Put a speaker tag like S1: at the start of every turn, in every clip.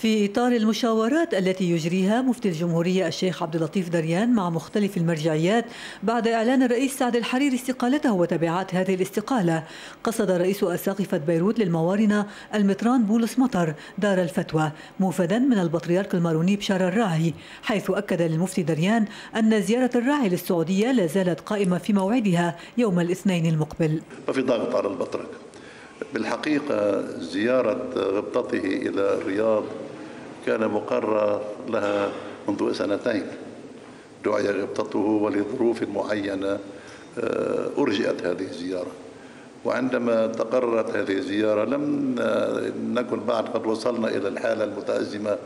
S1: في إطار المشاورات التي يجريها مفتي الجمهورية الشيخ عبد اللطيف دريان مع مختلف المرجعيات بعد إعلان الرئيس سعد الحريري استقالته وتبعات هذه الاستقالة. قصد رئيس أساقفة بيروت للموارنة المتران بولس مطر دار الفتوى موفدا من البطريرك الماروني بشار الراعي حيث أكد للمفتي دريان أن زيارة الراعي للسعودية لا زالت قائمة في موعدها يوم الاثنين المقبل.
S2: وفي ضغط على البطرك بالحقيقة زيارة غبطته إلى الرياض كان مقرر لها منذ سنتين. دعي غبطته ولظروف معينة آه، أرجئت هذه الزيارة. وعندما تقررت هذه الزيارة لم نكن بعد قد وصلنا إلى الحالة المتأزمة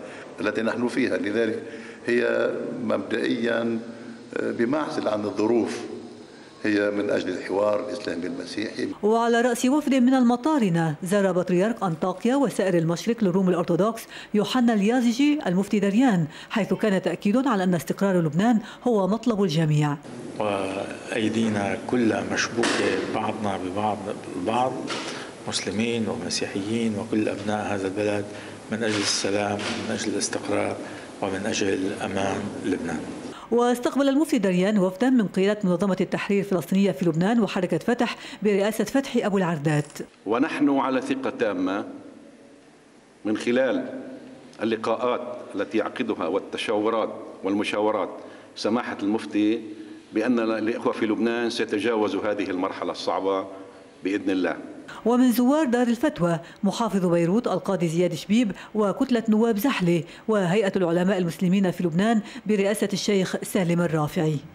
S2: التي نحن فيها. لذلك هي مبدئيا آه، بمعزل عن الظروف. هي من أجل الحوار الإسلامي المسيحي.
S1: وعلى رأس وفد من المطارنة زار بطريرك أنطاكيا وسائر المشرق للروم الأرثوذكس يوحنا اليازجي المفتي دريان حيث كان تأكيد على أن استقرار لبنان هو مطلب الجميع.
S3: وأيدينا كلها مشبوكة بعضنا ببعض البعض مسلمين ومسيحيين وكل أبناء هذا البلد من أجل السلام من أجل الاستقرار ومن أجل أمان لبنان.
S1: واستقبل المفتي دريان وفدا من قيادة منظمة التحرير الفلسطينية في لبنان وحركة فتح برئاسة فتحي أبو العردات
S4: ونحن على ثقة تامة من خلال اللقاءات التي يعقدها والتشاورات والمشاورات. سماحة المفتي بأن الإخوة في لبنان سيتجاوزوا هذه المرحلة الصعبة. بإذن الله.
S1: ومن زوار دار الفتوى محافظ بيروت القاضي زياد شبيب وكتلة نواب زحلة وهيئة العلماء المسلمين في لبنان برئاسة الشيخ سالم الرافعي.